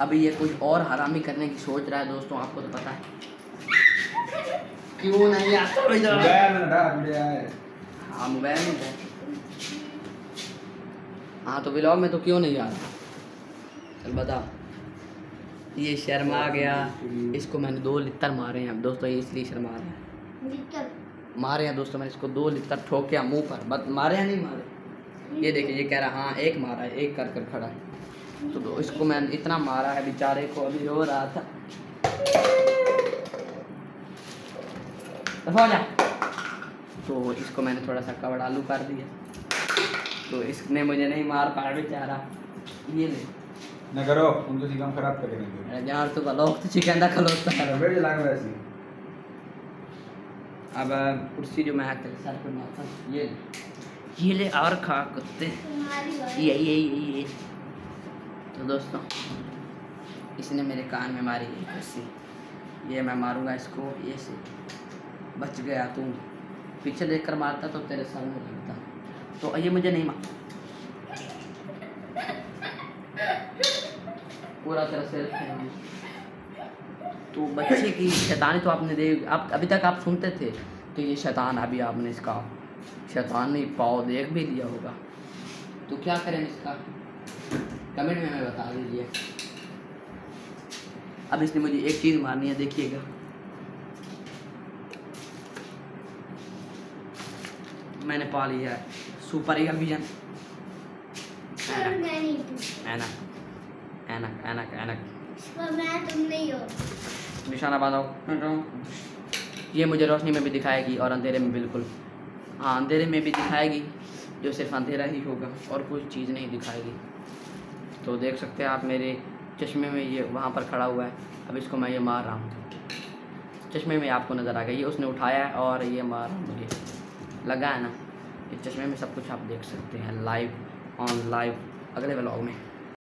अभी ये कुछ और हरामी करने की सोच रहा है दोस्तों आपको तो पता है। क्यों नहीं आता मोबाइल में डाल दिया है। हाँ मोबाइल में है। हाँ तो ब्लॉग में तो क्यों नहीं आ रहा चल बता। ये शर्मा गया। इसको मैंने दो लितर मारे हैं दोस्तों ये इसलिए शर्मा रहा है। मारे हैं दोस्तों मैंने इसको दो लितर ठोके मुँह पर। बस मारे हैं नहीं मारे? ये देखिए ये कह रहा हाँ एक मारा है एक कर कर खड़ा है। तो दो इसको मैंने इतना मारा है बेचारे को अभी रो रहा था। हो जा। तो इसको मैंने थोड़ा सा कवड़ आलू कर दिया। तो इसने मुझे नहीं मार पाया बेचारा। ये ले। ना करो तुम तो काम खराब करके नहीं दो अरे यार तो लोग तो चिकन खलोता है अरे बेटे लाग वैसे। अब कुर्सी जो मैं तेरे सर पे मारता हूँ, ये ले। ये ले और खा कुत्ते। ये ये ये ये। तो दोस्तों, इसने मेरे कान में मारी कुर्सी ये मैं मारूँगा इसको, ये से बच गया तू। पीछे देख कर मारता तो तेरे सर में लगता। तो ये मुझे नहीं मार पूरा तरह से। तो बच्चे की शैतानी तो आपने देख, आप अभी तक आप सुनते थे तो ये शैतान, अभी आपने इसका शैतानी पाव देख भी लिया होगा। तो क्या करें इसका? कमेंट में हमें बता दीजिए। अब इसने मुझे एक चीज़ मारनी है देखिएगा। मैंने पा लिया है। Super eagle vision. हो निशाना बांधो। ये मुझे रोशनी में भी दिखाएगी और अंधेरे में बिल्कुल। हाँ अंधेरे में भी दिखाएगी जो सिर्फ़ अंधेरा ही होगा और कुछ चीज़ नहीं दिखाएगी। तो देख सकते हैं आप मेरे चश्मे में ये वहाँ पर खड़ा हुआ है। अब इसको मैं ये मार रहा हूँ। चश्मे में आपको नज़र आ गया ये उसने उठाया है और ये मार मुझे। लगा है ना? इस चश्मे में सब कुछ आप देख सकते हैं लाइव ऑन लाइव अगले ब्लॉग में।